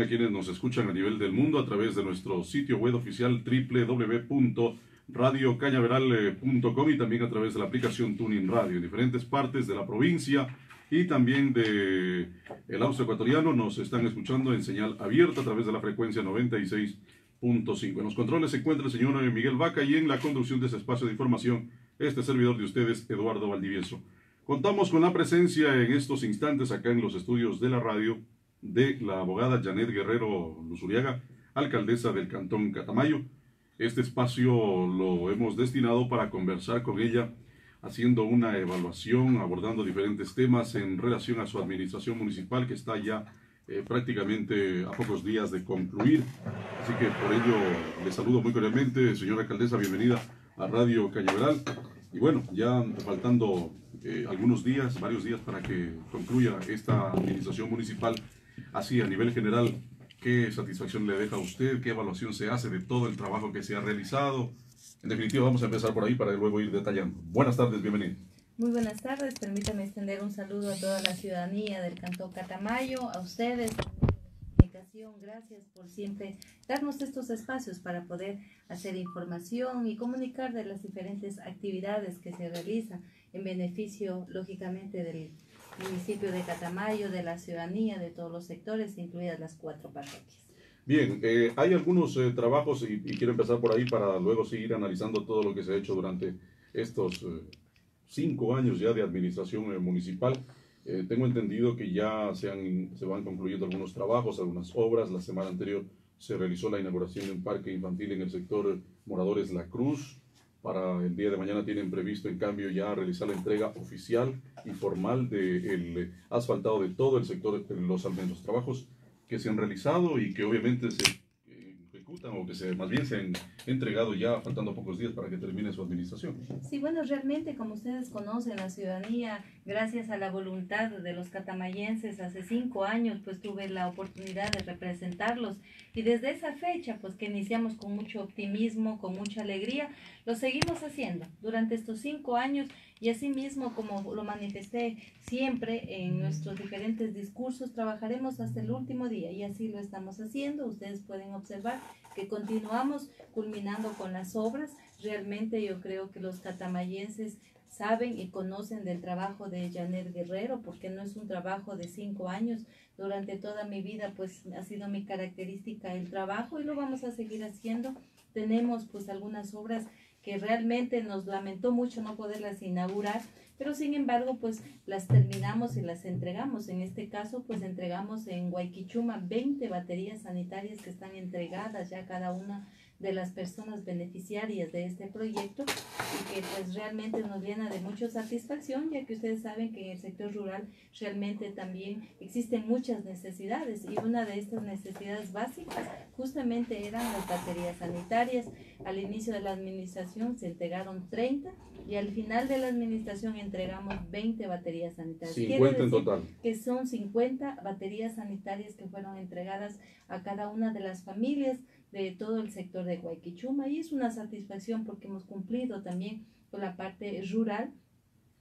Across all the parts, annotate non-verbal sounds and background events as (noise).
a quienes nos escuchan a nivel del mundo a través de nuestro sitio web oficial www.radiocañaveral.com y también a través de la aplicación Tuning Radio en diferentes partes de la provincia y también de el ecuatoriano nos están escuchando en señal abierta a través de la frecuencia 96.5. En los controles se encuentra el señor Miguel Vaca y en la conducción de ese espacio de información este servidor de ustedes Eduardo Valdivieso. Contamos con la presencia en estos instantes acá en los estudios de la radio de la abogada Janet Guerrero Luzuriaga, alcaldesa del Cantón Catamayo. Este espacio lo hemos destinado para conversar con ella, haciendo una evaluación, abordando diferentes temas en relación a su administración municipal que está ya eh, prácticamente a pocos días de concluir. Así que por ello le saludo muy cordialmente, señora alcaldesa, bienvenida a Radio Cañaveral. Y bueno, ya faltando eh, algunos días, varios días para que concluya esta administración municipal, así a nivel general, ¿qué satisfacción le deja a usted? ¿Qué evaluación se hace de todo el trabajo que se ha realizado? En definitiva, vamos a empezar por ahí para luego ir detallando. Buenas tardes, bienvenido. Muy buenas tardes, permítame extender un saludo a toda la ciudadanía del Cantón Catamayo, a ustedes, gracias por siempre darnos estos espacios para poder hacer información y comunicar de las diferentes actividades que se realizan en beneficio, lógicamente, del municipio de Catamayo, de la ciudadanía, de todos los sectores, incluidas las cuatro parroquias. Bien, eh, hay algunos eh, trabajos y, quiero empezar por ahí para luego seguir analizando todo lo que se ha hecho durante estos eh, cinco años ya de administración municipal. Tengo entendido que ya se, han, se van concluyendo algunos trabajos, algunas obras. La semana anterior se realizó la inauguración de un parque infantil en el sector Moradores La Cruz. Para el día de mañana tienen previsto, en cambio, ya realizar la entrega oficial y formal del asfaltado de todo el sector, los, los trabajos que se han realizado y que obviamente se o que se, más bien se han entregado ya faltando pocos días para que termine su administración. Sí, bueno, realmente como ustedes conocen, la ciudadanía, gracias a la voluntad de los catamayenses, hace cinco años pues tuve la oportunidad de representarlos y desde esa fecha pues que iniciamos con mucho optimismo, con mucha alegría, lo seguimos haciendo durante estos cinco años y asimismo, como lo manifesté siempre en nuestros diferentes discursos, trabajaremos hasta el último día y así lo estamos haciendo. Ustedes pueden observar que continuamos culminando con las obras. Realmente yo creo que los catamayenses saben y conocen del trabajo de Janet Guerrero, porque no es un trabajo de cinco años. Durante toda mi vida, pues ha sido mi característica el trabajo y lo vamos a seguir haciendo. Tenemos pues algunas obras que realmente nos lamentó mucho no poderlas inaugurar, pero sin embargo, pues las terminamos y las entregamos. En este caso, pues entregamos en Guayquichuma 20 baterías sanitarias que están entregadas ya cada una de las personas beneficiarias de este proyecto y que pues realmente nos llena de mucha satisfacción ya que ustedes saben que en el sector rural realmente también existen muchas necesidades y una de estas necesidades básicas justamente eran las baterías sanitarias. Al inicio de la administración se entregaron 30 y al final de la administración entregamos 20 baterías sanitarias. 50 en total. Que son 50 baterías sanitarias que fueron entregadas a cada una de las familias de todo el sector de Guayquichuma y es una satisfacción porque hemos cumplido también con la parte rural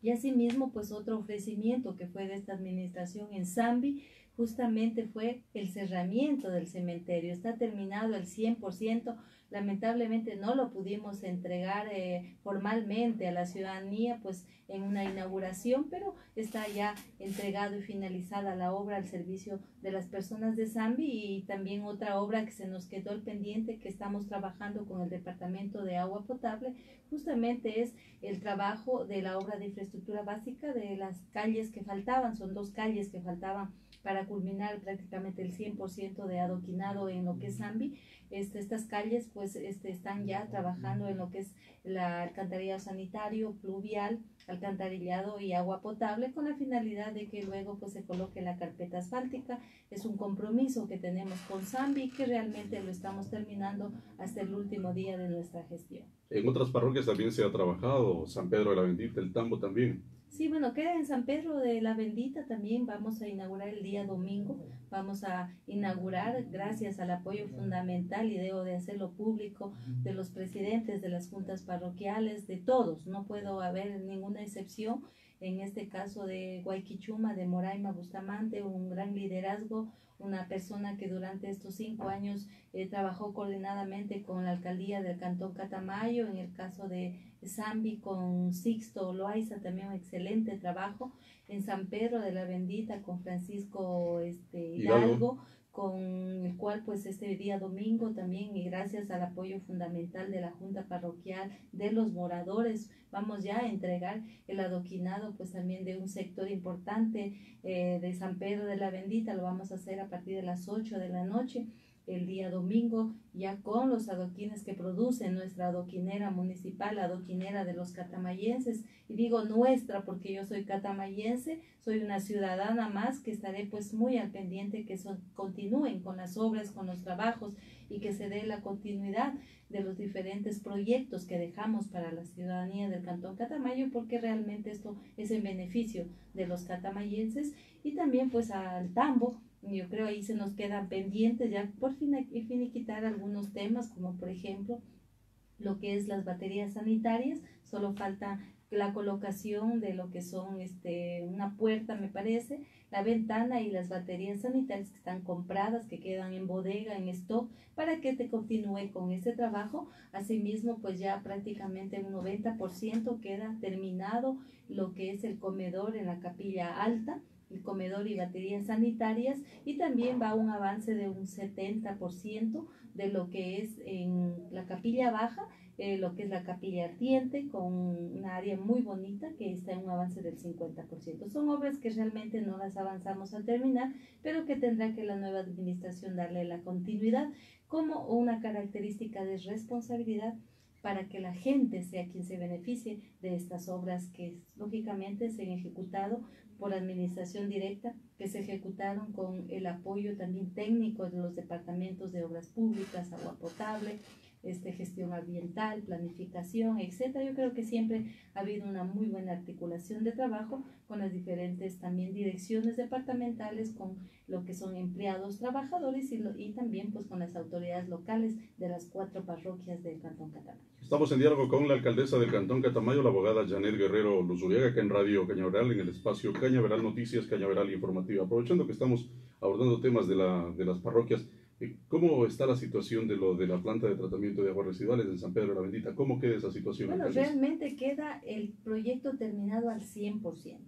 y asimismo pues otro ofrecimiento que fue de esta administración en Zambi justamente fue el cerramiento del cementerio. Está terminado el 100%, lamentablemente no lo pudimos entregar eh, formalmente a la ciudadanía pues en una inauguración, pero está ya entregado y finalizada la obra al servicio de las personas de Zambi y también otra obra que se nos quedó pendiente que estamos trabajando con el Departamento de Agua Potable, justamente es el trabajo de la obra de infraestructura básica de las calles que faltaban, son dos calles que faltaban para culminar prácticamente el 100% de adoquinado en lo que es Zambi. Este, estas calles pues este, están ya trabajando en lo que es la alcantarillado sanitario, pluvial, alcantarillado y agua potable con la finalidad de que luego pues se coloque la carpeta asfáltica. Es un compromiso que tenemos con Zambi que realmente lo estamos terminando hasta el último día de nuestra gestión. En otras parroquias también se ha trabajado, San Pedro de la Bendita, el Tambo también. Sí, bueno, queda en San Pedro de la Bendita también. Vamos a inaugurar el día domingo. Vamos a inaugurar, gracias al apoyo fundamental, y debo de hacerlo público, de los presidentes de las juntas parroquiales, de todos. No puedo haber ninguna excepción en este caso de Guayquichuma, de Moraima Bustamante, un gran liderazgo, una persona que durante estos cinco años eh, trabajó coordinadamente con la alcaldía del Cantón Catamayo, en el caso de Zambi con Sixto Loaiza, también un excelente trabajo, en San Pedro de la Bendita con Francisco este, Hidalgo. Con el cual pues este día domingo también y gracias al apoyo fundamental de la Junta Parroquial, de los moradores, vamos ya a entregar el adoquinado pues también de un sector importante eh, de San Pedro de la Bendita, lo vamos a hacer a partir de las 8 de la noche el día domingo, ya con los adoquines que produce nuestra adoquinera municipal, la adoquinera de los catamayenses. Y digo nuestra porque yo soy catamayense, soy una ciudadana más que estaré pues muy al pendiente que son, continúen con las obras, con los trabajos y que se dé la continuidad de los diferentes proyectos que dejamos para la ciudadanía del Cantón Catamayo, porque realmente esto es en beneficio de los catamayenses y también pues al Tambo, yo creo ahí se nos quedan pendientes ya por fin finiquitar algunos temas, como por ejemplo lo que es las baterías sanitarias, solo falta la colocación de lo que son este una puerta me parece, la ventana y las baterías sanitarias que están compradas, que quedan en bodega, en stock, para que te continúe con este trabajo. Asimismo, pues ya prácticamente un 90% queda terminado lo que es el comedor en la capilla alta el comedor y baterías sanitarias y también va un avance de un 70% de lo que es en la capilla baja, eh, lo que es la capilla ardiente con una área muy bonita que está en un avance del 50%. Son obras que realmente no las avanzamos a terminar, pero que tendrá que la nueva administración darle la continuidad como una característica de responsabilidad para que la gente sea quien se beneficie de estas obras que lógicamente se han ejecutado por administración directa, que se ejecutaron con el apoyo también técnico de los departamentos de obras públicas, agua potable, este, gestión ambiental, planificación, etcétera. Yo creo que siempre ha habido una muy buena articulación de trabajo con las diferentes también direcciones departamentales, con lo que son empleados, trabajadores y, y también pues con las autoridades locales de las cuatro parroquias del Cantón Catamayo. Estamos en diálogo con la alcaldesa del Cantón Catamayo, la abogada Janet Guerrero Luzuriaga, acá en Radio Cañaveral, en el espacio Cañaveral Noticias, Cañaveral Informativa. Aprovechando que estamos abordando temas de, la, de las parroquias, ¿Cómo está la situación de lo de la planta de tratamiento de aguas residuales en San Pedro de la Bendita? ¿Cómo queda esa situación? Bueno, realmente queda el proyecto terminado al 100%.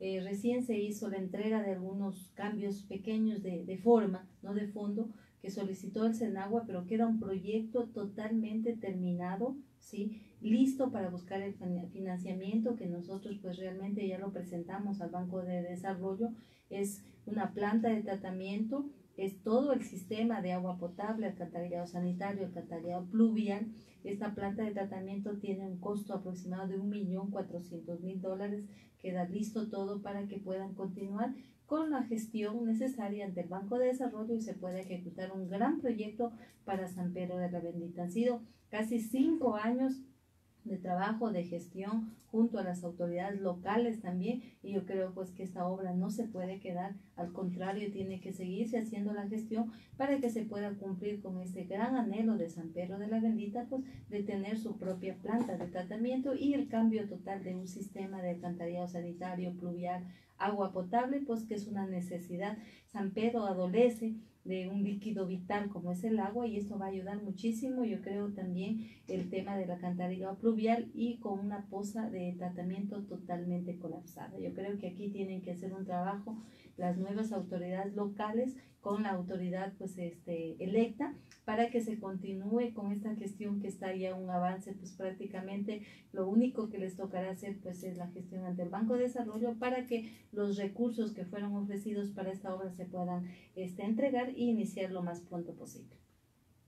Eh, recién se hizo la entrega de algunos cambios pequeños de, de, forma, no de fondo, que solicitó el Senagua, pero queda un proyecto totalmente terminado, ¿sí? listo para buscar el financiamiento que nosotros pues realmente ya lo presentamos al Banco de Desarrollo. Es una planta de tratamiento es todo el sistema de agua potable, alcantarillado sanitario, alcantarillado pluvial. Esta planta de tratamiento tiene un costo aproximado de 1.400.000 dólares. Queda listo todo para que puedan continuar con la gestión necesaria ante el Banco de Desarrollo y se pueda ejecutar un gran proyecto para San Pedro de la Bendita. Han sido casi cinco años de trabajo, de gestión junto a las autoridades locales también y yo creo pues que esta obra no se puede quedar, al contrario tiene que seguirse haciendo la gestión para que se pueda cumplir con este gran anhelo de San Pedro de la Bendita pues de tener su propia planta de tratamiento y el cambio total de un sistema de alcantarillado sanitario, pluvial, agua potable pues que es una necesidad. San Pedro adolece de un líquido vital como es el agua y esto va a ayudar muchísimo. Yo creo también el tema de la alcantarillado pluvial y con una poza de tratamiento totalmente colapsada. Yo creo que aquí tienen que hacer un trabajo las nuevas autoridades locales con la autoridad pues este electa para que se continúe con esta gestión que está ya un avance pues prácticamente lo único que les tocará hacer pues es la gestión ante el Banco de Desarrollo para que los recursos que fueron ofrecidos para esta obra se puedan este, entregar e iniciar lo más pronto posible.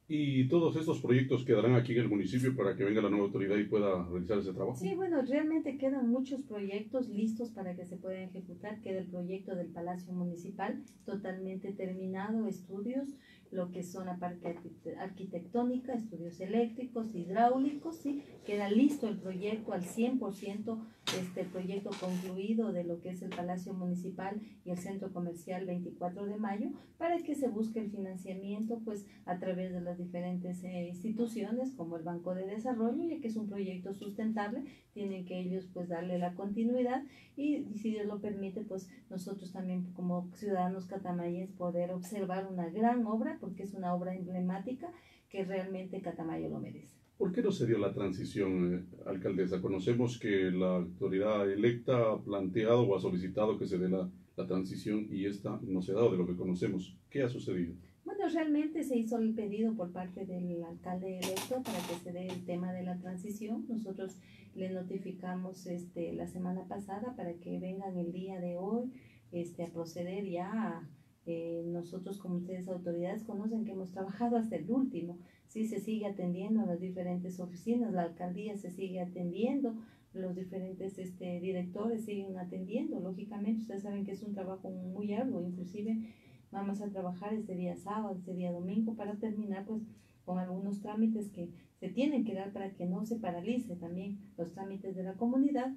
¿Y todos estos proyectos quedarán aquí en el municipio para que venga la nueva autoridad y pueda realizar ese trabajo? Sí, bueno, realmente quedan muchos proyectos listos para que se puedan ejecutar. Queda el proyecto del Palacio Municipal totalmente terminado, estudios lo que son la parte arquitectónica, estudios eléctricos, hidráulicos, ¿sí? Queda listo el proyecto al 100%, este proyecto concluido de lo que es el Palacio Municipal y el Centro Comercial 24 de Mayo, para que se busque el financiamiento pues a través de las diferentes eh, instituciones como el Banco de Desarrollo, ya que es un proyecto sustentable, tienen que ellos pues darle la continuidad y, si Dios lo permite pues nosotros también como ciudadanos catamayes poder observar una gran obra porque es una obra emblemática que realmente Catamayo lo merece. ¿Por qué no se dio la transición, eh, alcaldesa? Conocemos que la autoridad electa ha planteado o ha solicitado que se dé la, la transición y esta no se ha dado de lo que conocemos. ¿Qué ha sucedido? Bueno, realmente se hizo el pedido por parte del alcalde electo para que se dé el tema de la transición. Nosotros le notificamos este, la semana pasada para que vengan el día de hoy este, a proceder ya eh, nosotros como ustedes autoridades conocen que hemos trabajado hasta el último, sí se sigue atendiendo a las diferentes oficinas, la alcaldía se sigue atendiendo, los diferentes este, directores siguen atendiendo, lógicamente ustedes saben que es un trabajo muy arduo, inclusive vamos a trabajar este día sábado, este día domingo para terminar pues con algunos trámites que se tienen que dar para que no se paralice también los trámites de la comunidad.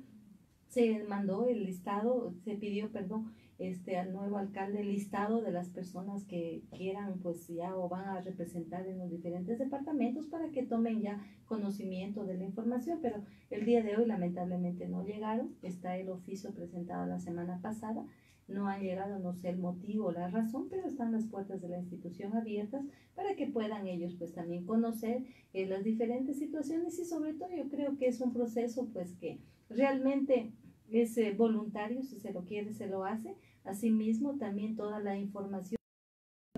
Se mandó el listado, se pidió, perdón, este, al nuevo alcalde listado de las personas que quieran pues ya o van a representar en los diferentes departamentos para que tomen ya conocimiento de la información, pero el día de hoy lamentablemente no llegaron, está el oficio presentado la semana pasada, no han llegado, no sé el motivo, la razón, pero están las puertas de la institución abiertas para que puedan ellos pues también conocer eh, las diferentes situaciones y sobre todo yo creo que es un proceso pues que realmente es eh, voluntario, si se lo quiere se lo hace, Asimismo, también toda la información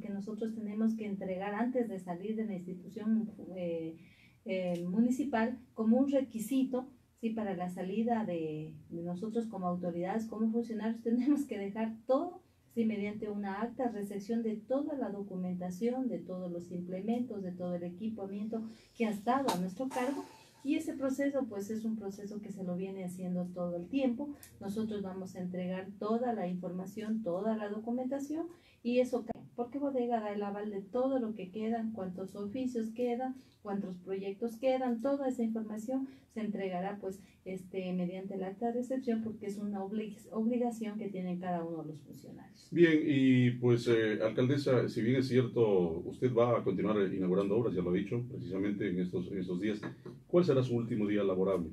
que nosotros tenemos que entregar antes de salir de la institución eh, eh, municipal como un requisito ¿sí? para la salida de, nosotros como autoridades, como funcionarios, (laughs) tenemos que dejar todo ¿sí? mediante una acta, recepción de toda la documentación, de todos los implementos, de todo el equipamiento que ha estado a nuestro cargo y ese proceso pues es un proceso que se lo viene haciendo todo el tiempo. Nosotros vamos a entregar toda la información, toda la documentación y eso porque bodega da el aval de todo lo que quedan, cuántos oficios quedan, cuántos proyectos quedan, toda esa información se entregará pues este mediante el acta de recepción porque es una obligación que tienen cada uno de los funcionarios. Bien, y pues eh, alcaldesa, si bien es cierto, usted va a continuar inaugurando obras, ya lo ha dicho, precisamente en estos, en estos días, ¿cuál será su último día laborable?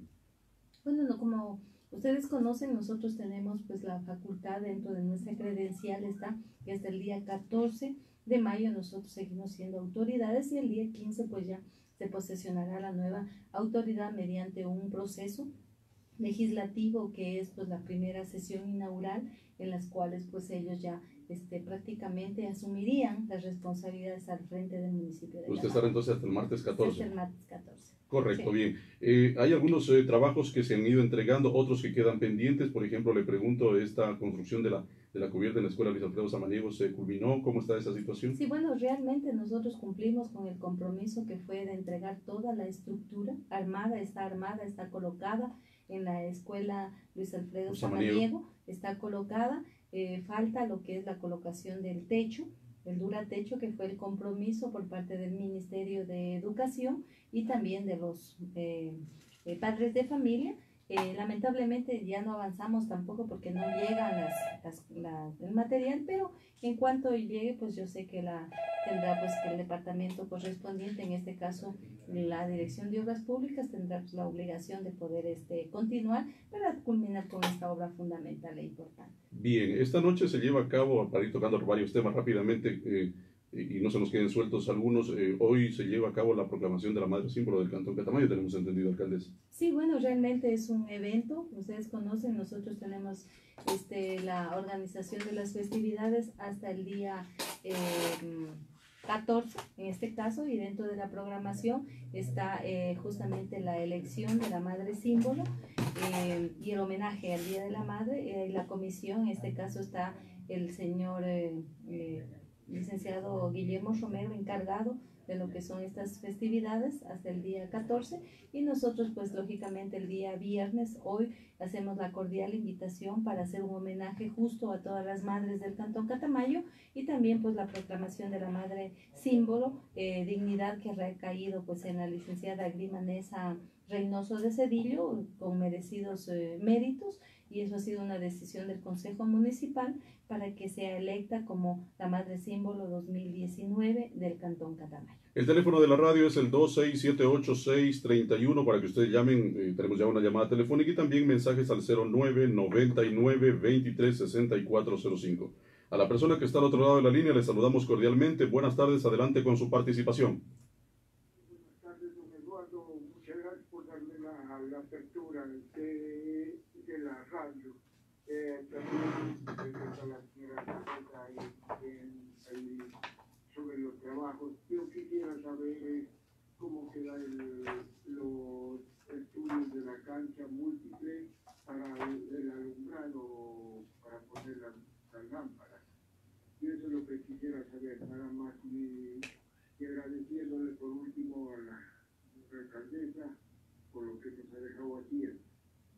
Bueno, no, como Ustedes conocen, nosotros tenemos pues la facultad dentro de nuestra credencial está que es el día 14 de mayo nosotros seguimos siendo autoridades y el día 15 pues ya se posesionará la nueva autoridad mediante un proceso legislativo que es pues la primera sesión inaugural en las cuales pues ellos ya este, prácticamente asumirían las responsabilidades al frente del municipio. De Usted estará entonces hasta el martes 14. Hasta el martes 14. Correcto, bien. Eh, hay algunos eh, trabajos que se han ido entregando, otros que quedan pendientes. Por ejemplo, le pregunto, esta construcción de la, de la cubierta en la escuela Luis Alfredo Samaniego se culminó. ¿Cómo está esa situación? Sí, bueno, realmente nosotros cumplimos con el compromiso que fue de entregar toda la estructura armada, está armada, está colocada en la escuela Luis Alfredo Samaniego, está colocada. Eh, falta lo que es la colocación del techo el Duratecho, que fue el compromiso por parte del Ministerio de Educación y también de los eh, eh, padres de familia. Eh, lamentablemente ya no avanzamos tampoco porque no llega el material, pero en cuanto llegue, pues yo sé que la tendrá pues el departamento correspondiente, en este caso la Dirección de Obras Públicas, tendrá pues, la obligación de poder este, continuar para culminar con esta obra fundamental e importante. Bien, esta noche se lleva a cabo, para ir tocando varios temas rápidamente, eh, y no se nos queden sueltos algunos, eh, hoy se lleva a cabo la proclamación de la Madre Símbolo del Cantón Catamayo, tenemos entendido, alcaldes. Sí, bueno, realmente es un evento, ustedes conocen, nosotros tenemos este, la organización de las festividades hasta el día... Eh, 14 en este caso y dentro de la programación está eh, justamente la elección de la madre símbolo eh, y el homenaje al Día de la Madre y la comisión, en este caso está el señor licenciado Guillermo Romero, encargado de lo que son estas festividades hasta el día 14 y nosotros pues lógicamente el día viernes hoy hacemos la cordial invitación para hacer un homenaje justo a todas las madres del Cantón Catamayo y también pues la proclamación de la madre símbolo, eh, dignidad que ha recaído pues en la licenciada Grimanesa Reynoso de Cedillo con merecidos eh, méritos y eso ha sido una decisión del Consejo Municipal para que sea electa como la Madre Símbolo 2019 del Cantón Catamayo. El teléfono de la radio es el 2678631 para que ustedes llamen, eh, tenemos ya una llamada telefónica y también mensajes al 0999236405. A la persona que está al otro lado de la línea le saludamos cordialmente. Buenas tardes, adelante con su participación. Buenas tardes, don Eduardo. Muchas gracias por darme la, la apertura de, de la radio. Eh, también a la señora sobre los trabajos. Yo quisiera saber eh, cómo quedan los estudios de la cancha múltiple para el, el alumbrado, para poner las, lámparas. Y eso es lo que quisiera saber, nada más. Y, y agradeciéndole por último a la alcaldesa por lo que nos ha dejado aquí.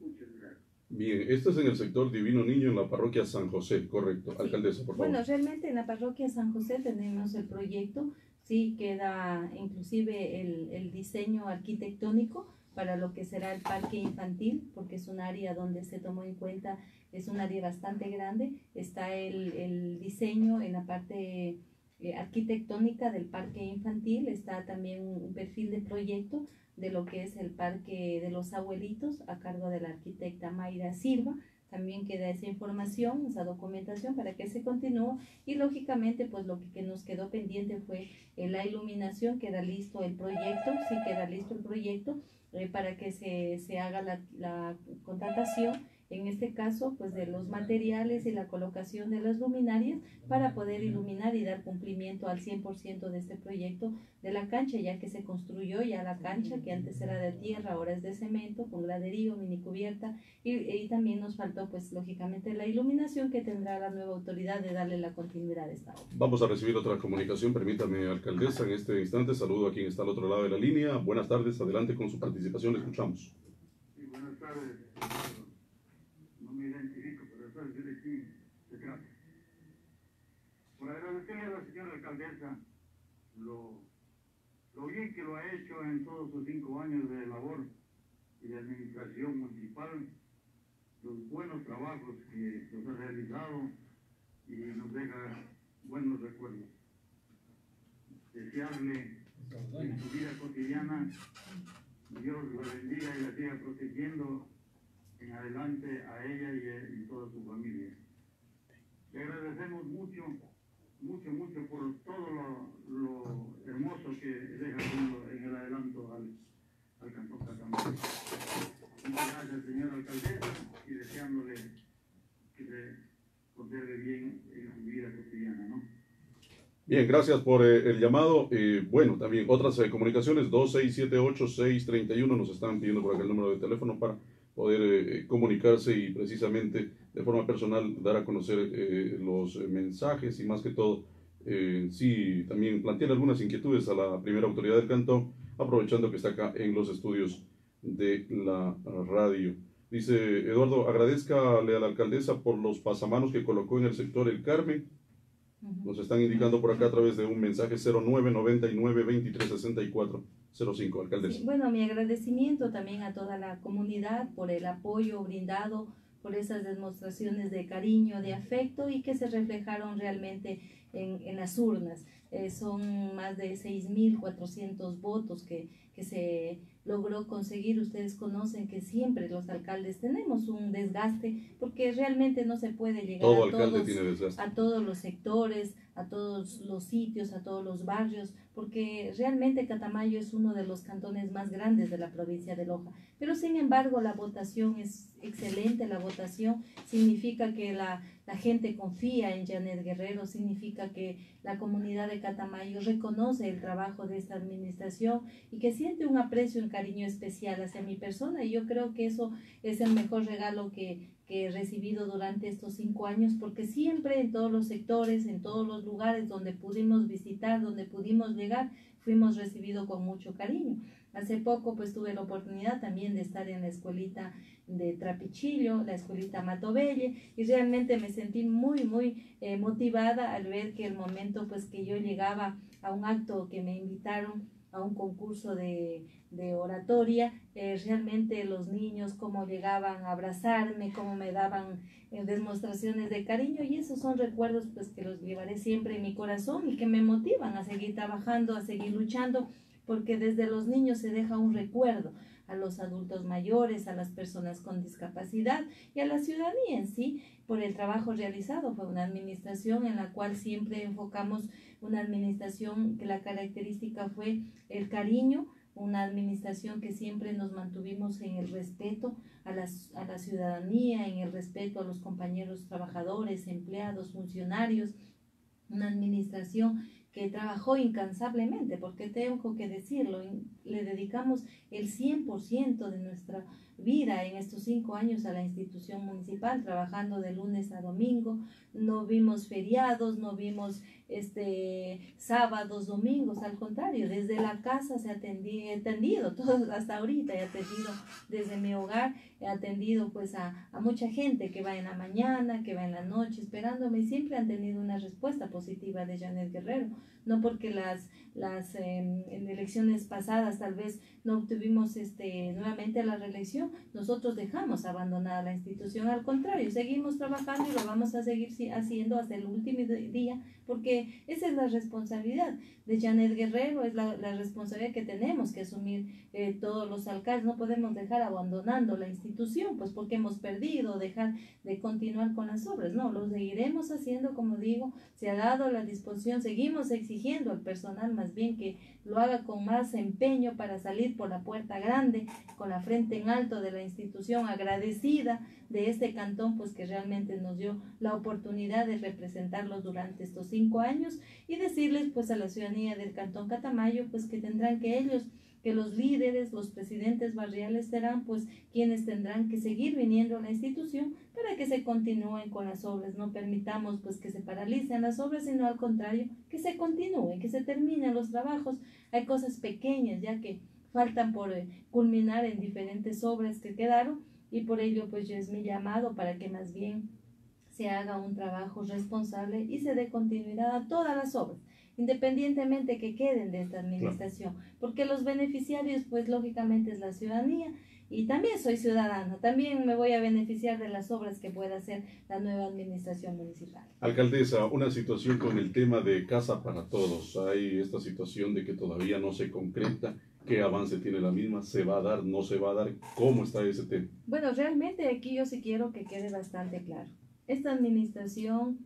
Muchas gracias. Bien, esto es en el sector Divino Niño en la parroquia San José, correcto. Sí. Alcaldesa, por favor. Bueno, realmente en la parroquia San José tenemos el proyecto, sí, queda inclusive el, el diseño arquitectónico para lo que será el parque infantil, porque es un área donde se tomó en cuenta, es un área bastante grande, está el, el diseño en la parte eh, arquitectónica del parque infantil, está también un perfil de proyecto de lo que es el parque de los abuelitos a cargo de la arquitecta Mayra Silva. También queda esa información, esa documentación para que se continúe. Y lógicamente pues lo que, nos quedó pendiente fue eh, la iluminación, queda listo el proyecto, sí queda listo el proyecto eh, para que se, se haga la, la contratación en este caso, pues de los materiales y la colocación de las luminarias para poder iluminar y dar cumplimiento al 100% de este proyecto de la cancha, ya que se construyó ya la cancha, que antes era de tierra, ahora es de cemento, con graderío, mini cubierta, y, y también nos faltó, pues lógicamente, la iluminación que tendrá la nueva autoridad de darle la continuidad a esta obra. Vamos a recibir otra comunicación. Permítame, alcaldesa, en este instante saludo a quien está al otro lado de la línea. Buenas tardes, adelante con su participación, le escuchamos. Sí, buenas tardes. No me identifico, pero eso es de aquí se trata. Por agradecerle a la señora alcaldesa lo, bien que lo ha hecho en todos sus cinco años de labor y de administración municipal, los buenos trabajos que los ha realizado y nos deja buenos recuerdos. Desearle en su vida cotidiana Dios la bendiga y la siga protegiendo en adelante a ella y, a- toda su familia. Le agradecemos mucho, mucho, mucho por todo lo, hermoso que deja haciendo en el adelanto al, al Cantón Catamayo. Muchas gracias, señora alcaldesa, y deseándole que se conserve bien en su vida cotidiana, ¿no? Bien, gracias por eh, el llamado. Bueno, también otras eh, comunicaciones, 2678-631, nos están pidiendo por acá el número de teléfono para poder eh, comunicarse y precisamente de forma personal dar a conocer eh, los eh, mensajes y más que todo, eh, sí, también plantear algunas inquietudes a la primera autoridad del cantón, aprovechando que está acá en los estudios de la radio. Dice Eduardo, agradezcale a la alcaldesa por los pasamanos que colocó en el sector El Carmen. Nos están indicando por acá a través de un mensaje 0999 2364 05, alcaldesa. Sí, bueno, mi agradecimiento también a toda la comunidad por el apoyo brindado, por esas demostraciones de cariño, de afecto y que se reflejaron realmente en, en las urnas. Eh, son más de 6.400 votos que, que se logró conseguir. Ustedes conocen que siempre los alcaldes tenemos un desgaste porque realmente no se puede llegar Todo a todos a todos los sectores, a todos los sitios, a todos los barrios, porque realmente Catamayo es uno de los cantones más grandes de la provincia de Loja. Pero sin embargo la votación es excelente, la votación significa que la, la gente confía en Janet Guerrero, significa que la comunidad de Catamayo reconoce el trabajo de esta administración y que siente un aprecio, un cariño especial hacia mi persona y yo creo que eso es el mejor regalo que, que he recibido durante estos cinco años, porque siempre en todos los sectores, en todos los lugares donde pudimos visitar, donde pudimos llegar, fuimos recibidos con mucho cariño. Hace poco pues tuve la oportunidad también de estar en la escuelita de Trapichillo, la escuelita Matobelle, y realmente me sentí muy, muy eh, motivada al ver que el momento pues que yo llegaba a un acto que me invitaron a un concurso de, de oratoria, eh, realmente los niños cómo llegaban a abrazarme, cómo me daban eh, demostraciones de cariño y esos son recuerdos pues que los llevaré siempre en mi corazón y que me motivan a seguir trabajando, a seguir luchando, porque desde los niños se deja un recuerdo a los adultos mayores, a las personas con discapacidad y a la ciudadanía en sí por el trabajo realizado. Fue una administración en la cual siempre enfocamos una administración que la característica fue el cariño, una administración que siempre nos mantuvimos en el respeto a, las, a la ciudadanía, en el respeto a los compañeros trabajadores, empleados, funcionarios, una administración que trabajó incansablemente, porque tengo que decirlo, le dedicamos el 100% de nuestra vida en estos cinco años a la institución municipal, trabajando de lunes a domingo. No vimos feriados, no vimos este, sábados, domingos, al contrario, desde la casa se ha atendido, (laughs) hasta ahorita he atendido desde mi hogar, he atendido pues a, a, mucha gente que va en la mañana, que va en la noche esperándome y siempre han tenido una respuesta positiva de Janet Guerrero, no porque las, las eh, en elecciones pasadas tal vez no obtuvimos este, nuevamente la reelección, nosotros dejamos abandonada la institución, al contrario, seguimos trabajando y lo vamos a seguir haciendo hasta el último día, porque esa es la responsabilidad de Janet Guerrero, es la, la responsabilidad que tenemos que asumir eh, todos los alcaldes, no podemos dejar abandonando la institución, pues porque hemos perdido, dejar de continuar con las obras, no, lo seguiremos haciendo, como digo, se ha dado la disposición, seguimos exigiendo al personal más bien que lo haga con más empeño para salir por la puerta grande, con la frente en alto de la institución, agradecida de este cantón, pues que realmente nos dio la oportunidad de representarlos durante estos cinco años y decirles pues a la ciudadanía del cantón Catamayo, pues que tendrán que ellos que los líderes, los presidentes barriales serán pues quienes tendrán que seguir viniendo a la institución para que se continúen con las obras. No permitamos pues que se paralicen las obras, sino al contrario, que se continúen, que se terminen los trabajos. Hay cosas pequeñas ya que faltan por eh, culminar en diferentes obras que quedaron y por ello pues yo es mi llamado para que más bien se haga un trabajo responsable y se dé continuidad a todas las obras independientemente que queden de esta administración, porque los beneficiarios, pues lógicamente es la ciudadanía y también soy ciudadano, también me voy a beneficiar de las obras que pueda hacer la nueva administración municipal. Alcaldesa, una situación con el tema de casa para todos. Hay esta situación de que todavía no se concreta. ¿Qué avance tiene la misma? ¿Se va a dar? ¿No se va a dar? ¿Cómo está ese tema? Bueno, realmente aquí yo sí quiero que quede bastante claro. Esta administración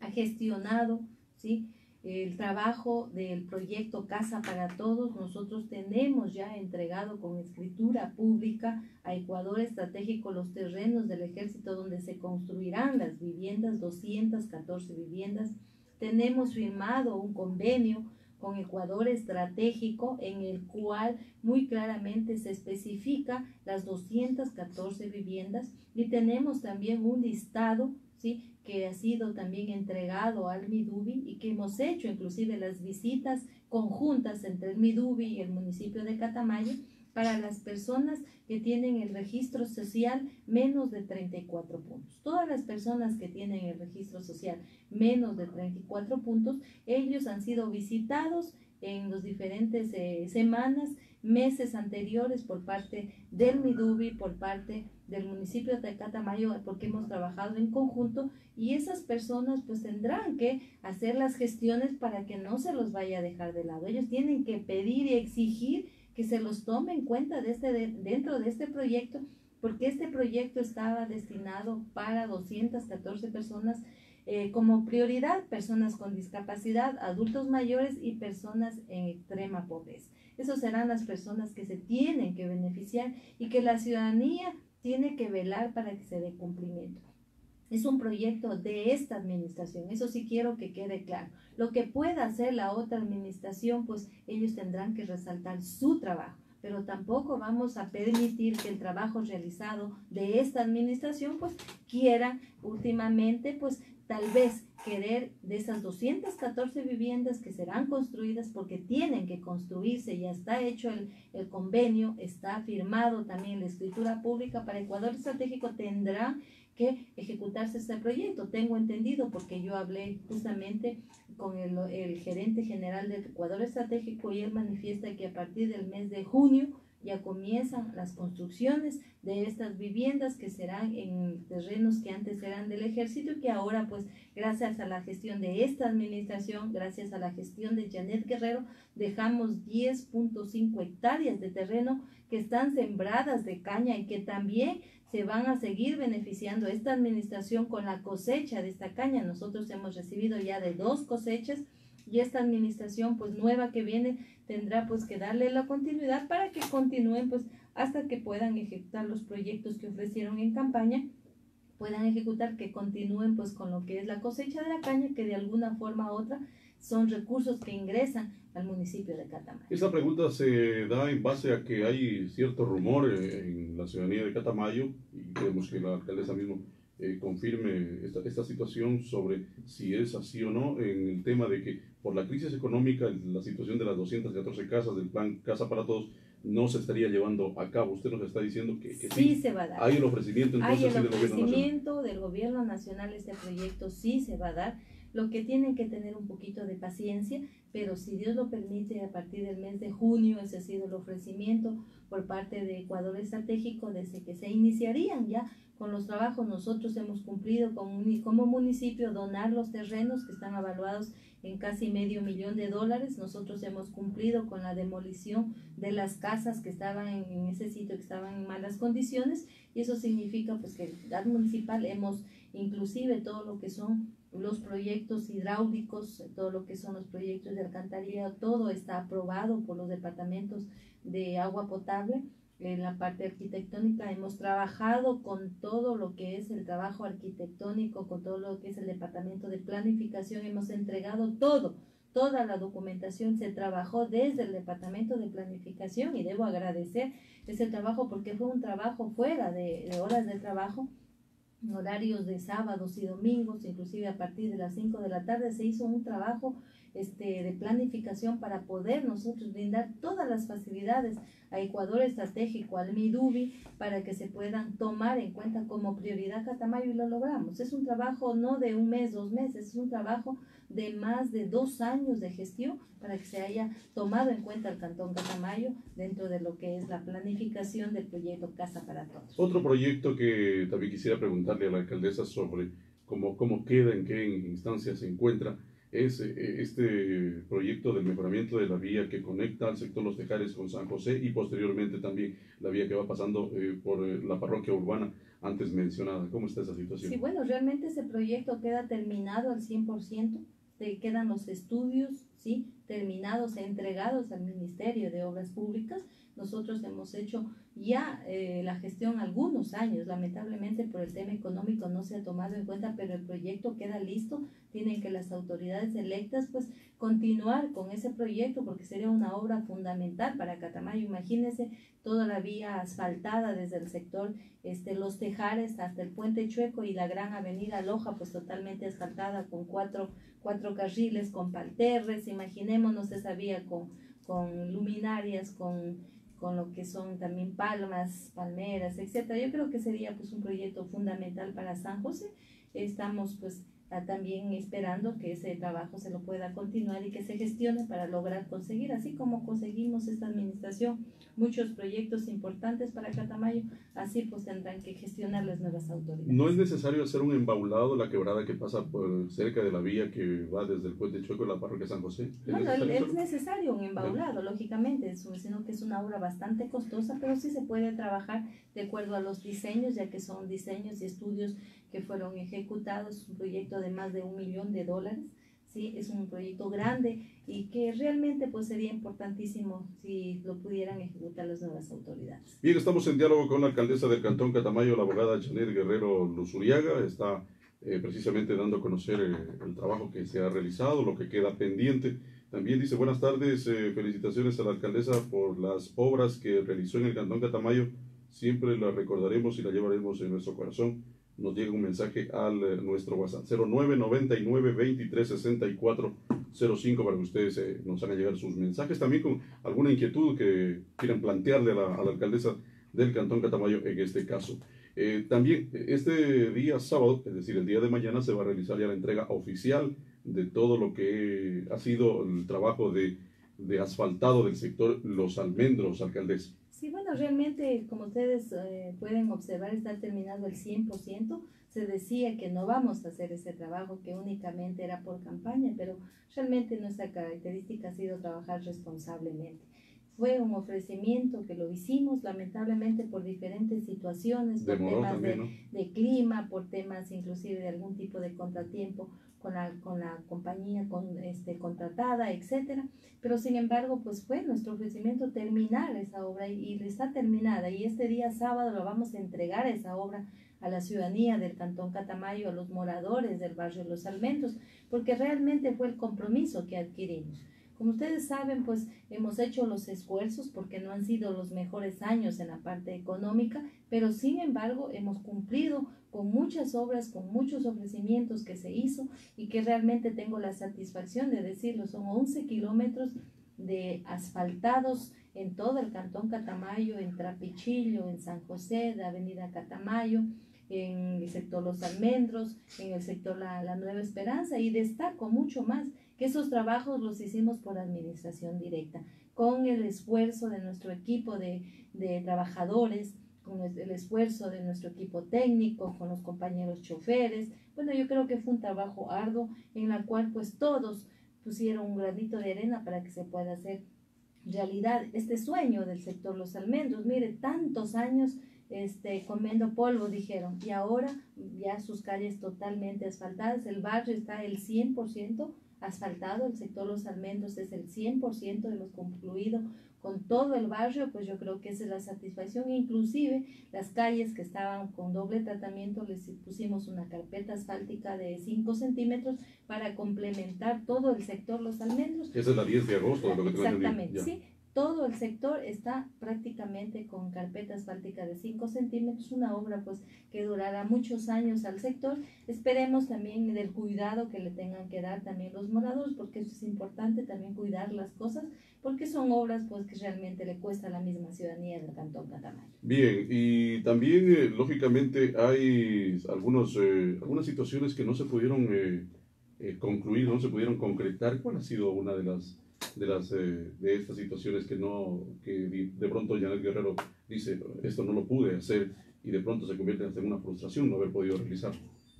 ha gestionado, ¿sí? el trabajo del proyecto Casa para Todos, nosotros tenemos ya entregado con escritura pública a Ecuador Estratégico los terrenos del ejército donde se construirán las viviendas, 214 viviendas. Tenemos firmado un convenio con Ecuador Estratégico en el cual muy claramente se especifica las 214 viviendas y tenemos también un listado ¿sí? que ha sido también entregado al Midubi y que hemos hecho inclusive las visitas conjuntas entre el Midubi y el municipio de Catamayo para las personas que tienen el registro social menos de 34 puntos. Todas las personas que tienen el registro social menos de 34 puntos, ellos han sido visitados en las diferentes eh, semanas, meses anteriores por parte del Midubi, por parte del municipio de Catamayo, porque hemos trabajado en conjunto y esas personas pues tendrán que hacer las gestiones para que no se los vaya a dejar de lado. Ellos tienen que pedir y exigir que se los tome en cuenta de este, dentro de este proyecto, porque este proyecto estaba destinado para 214 personas eh, como prioridad, personas con discapacidad, adultos mayores y personas en extrema pobreza. Esas serán las personas que se tienen que beneficiar y que la ciudadanía tiene que velar para que se dé cumplimiento. Es un proyecto de esta administración, eso sí quiero que quede claro. Lo que pueda hacer la otra administración, pues ellos tendrán que resaltar su trabajo, pero tampoco vamos a permitir que el trabajo realizado de esta administración pues quiera últimamente pues tal vez querer de esas 214 viviendas que serán construidas porque tienen que construirse, ya está hecho el, el, convenio, está firmado también la escritura pública para Ecuador Estratégico, tendrá que ejecutarse este proyecto. Tengo entendido porque yo hablé justamente con el, el gerente general del Ecuador Estratégico y él manifiesta que a partir del mes de junio ya comienzan las construcciones de estas viviendas que serán en terrenos que antes eran del ejército y que ahora pues gracias a la gestión de esta administración, gracias a la gestión de Janet Guerrero, dejamos 10.5 hectáreas de terreno que están sembradas de caña y que también se van a seguir beneficiando esta administración con la cosecha de esta caña. Nosotros hemos recibido ya de dos cosechas y esta administración pues nueva que viene tendrá pues que darle la continuidad para que continúen pues hasta que puedan ejecutar los proyectos que ofrecieron en campaña puedan ejecutar que continúen pues con lo que es la cosecha de la caña que de alguna forma u otra son recursos que ingresan al municipio de Catamayo. Esta pregunta se da en base a que hay cierto rumor en la ciudadanía de Catamayo y queremos que la alcaldesa mismo eh, confirme esta, esta, situación sobre si es así o no en el tema de que por la crisis económica, la situación de las 214 casas del plan Casa para Todos no se estaría llevando a cabo. Usted nos está diciendo que, que sí, se va a dar. Hay el ofrecimiento entonces Hay el del ofrecimiento del gobierno nacional, este proyecto sí se va a dar. Lo que tienen que tener un poquito de paciencia, pero si Dios lo permite, a partir del mes de junio, ese ha sido el ofrecimiento por parte de Ecuador Estratégico, desde que se iniciarían ya con los trabajos. Nosotros hemos cumplido como municipio donar los terrenos que están evaluados en casi medio millón de dólares. Nosotros hemos cumplido con la demolición de las casas que estaban en ese sitio, que estaban en malas condiciones. Y eso significa pues que la municipal hemos inclusive todo lo que son los proyectos hidráulicos, todo lo que son los proyectos de alcantarilla, todo está aprobado por los departamentos de agua potable. En la parte arquitectónica hemos trabajado con todo lo que es el trabajo arquitectónico, con todo lo que es el departamento de planificación, hemos entregado todo, toda la documentación se trabajó desde el departamento de planificación y debo agradecer ese trabajo porque fue un trabajo fuera de, de horas de trabajo horarios de sábados y domingos, inclusive a partir de las 5 de la tarde, se hizo un trabajo este, de planificación para poder nosotros brindar todas las facilidades a Ecuador Estratégico, al MIDUBI, para que se puedan tomar en cuenta como prioridad Catamayo y lo logramos. Es un trabajo no de un mes, dos meses, es un trabajo de más de dos años de gestión para que se haya tomado en cuenta el Cantón Catamayo dentro de lo que es la planificación del proyecto Casa para Todos. Otro proyecto que también quisiera preguntarle a la alcaldesa sobre cómo, cómo queda, en qué instancia se encuentra, es eh, este proyecto del mejoramiento de la vía que conecta al sector Los Tejares con San José y posteriormente también la vía que va pasando eh, por eh, la parroquia urbana antes mencionada. ¿Cómo está esa situación? Sí, bueno, realmente ese proyecto queda terminado al 100%, te quedan los estudios, ¿sí? Terminados, entregados al Ministerio de Obras Públicas. Nosotros hemos hecho ya eh, la gestión algunos años, lamentablemente por el tema económico no se ha tomado en cuenta, pero el proyecto queda listo, tienen que las autoridades electas pues continuar con ese proyecto porque sería una obra fundamental para Catamayo. Imagínense toda la vía asfaltada desde el sector este, Los Tejares hasta el Puente Chueco y la gran avenida Loja pues totalmente asfaltada con cuatro, cuatro carriles, con palterres, imaginémonos esa vía con, con luminarias, con con lo que son también palmas, palmeras, etcétera. Yo creo que sería pues un proyecto fundamental para San José. Estamos pues también esperando que ese trabajo se lo pueda continuar y que se gestione para lograr conseguir, así como conseguimos esta administración, muchos proyectos importantes para Catamayo, así pues tendrán que gestionar las nuevas autoridades. ¿No es necesario hacer un embaulado, la quebrada que pasa por cerca de la vía que va desde el puente Chueco a la parroquia San José? ¿Es no, necesario es necesario un embaulado, lógicamente, sino que es una obra bastante costosa, pero sí se puede trabajar de acuerdo a los diseños, ya que son diseños y estudios que fueron ejecutados, un proyecto de más de un millón de dólares, ¿sí? es un proyecto grande y que realmente pues sería importantísimo si lo pudieran ejecutar las nuevas autoridades. Bien, estamos en diálogo con la alcaldesa del Cantón Catamayo, la abogada Janet Guerrero Luzuriaga, está eh, precisamente dando a conocer eh, el trabajo que se ha realizado, lo que queda pendiente También dice, buenas tardes, eh, felicitaciones a la alcaldesa por las obras que realizó en el Cantón Catamayo. Siempre la recordaremos y la llevaremos en nuestro corazón. Nos llega un mensaje al eh, nuestro WhatsApp 0999 2364 05 para que ustedes eh, nos hagan llegar sus mensajes. También con alguna inquietud que quieran plantearle a la, alcaldesa del Cantón Catamayo en este caso. Eh, también este día sábado, es decir, el día de mañana, se va a realizar ya la entrega oficial de todo lo que ha sido el trabajo de, de asfaltado del sector Los Almendros, alcaldesa. Sí, bueno, realmente, como ustedes eh, pueden observar, está terminado el 100%. Se decía que no vamos a hacer ese trabajo, que únicamente era por campaña, pero realmente nuestra característica ha sido trabajar responsablemente. Fue un ofrecimiento que lo hicimos, lamentablemente, por diferentes situaciones, por Demoró temas también, de, ¿no? de clima, por temas inclusive de algún tipo de contratiempo con la, con la compañía con, este, contratada, etcétera. Pero sin embargo, pues fue nuestro ofrecimiento terminar esa obra y, y está terminada. Y este día sábado lo vamos a entregar esa obra a la ciudadanía del Cantón Catamayo, a los moradores del barrio Los Almendros, porque realmente fue el compromiso que adquirimos. Como ustedes saben, pues hemos hecho los esfuerzos porque no han sido los mejores años en la parte económica, pero sin embargo hemos cumplido con muchas obras, con muchos ofrecimientos que se hizo y que realmente tengo la satisfacción de decirlo, son 11 kilómetros de asfaltados en todo el Cantón Catamayo, en Trapichillo, en San José, de Avenida Catamayo, en el sector Los Almendros, en el sector La, la Nueva Esperanza y destaco mucho más que esos trabajos los hicimos por administración directa, con el esfuerzo de nuestro equipo de, de trabajadores, con el esfuerzo de nuestro equipo técnico, con los compañeros choferes. Bueno, yo creo que fue un trabajo arduo en la cual pues todos pusieron un granito de arena para que se pueda hacer realidad este sueño del sector Los Almendros. Mire, tantos años este, comiendo polvo, dijeron, y ahora ya sus calles totalmente asfaltadas, el barrio está el 100% asfaltado, el sector Los Almendros es el 100% de los concluido con todo el barrio, pues yo creo que esa es la satisfacción, inclusive las calles que estaban con doble tratamiento les pusimos una carpeta asfáltica de 5 centímetros para complementar todo el sector Los Almendros Esa es la 10 de agosto, lo que. Exactamente, sí. Todo el sector está prácticamente con carpeta asfáltica de 5 centímetros, una obra pues que durará muchos años al sector. Esperemos también del cuidado que le tengan que dar también los moradores, porque eso es importante también cuidar las cosas, porque son obras pues que realmente le cuesta a la misma ciudadanía del Cantón Catamayo. Bien, y también, eh, lógicamente, hay algunos, eh, algunas situaciones que no se pudieron eh, eh, concluir, no se pudieron concretar. ¿Cuál ha sido una de las de las eh, de estas situaciones que no que de pronto Janet Guerrero dice esto no lo pude hacer y de pronto se convierte en una frustración no haber podido realizar?